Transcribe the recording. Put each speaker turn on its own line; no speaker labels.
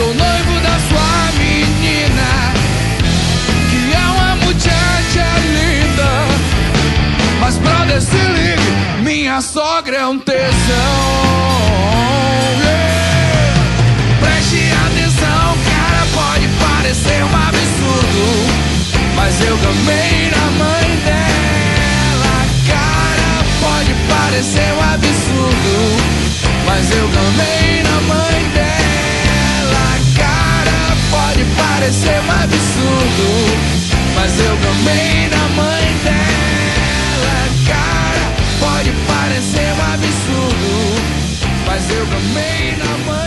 Sou noivo da sua menina, que é uma muchacha linda. Mas brother, se ligue, minha sogra é um tesão. Preste atenção, cara, pode parecer um absurdo. Mas eu gamei na mãe dela, cara, pode parecer mas eu gamei na mãe dela. Cara, pode parecer um absurdo, mas eu gamei na mãe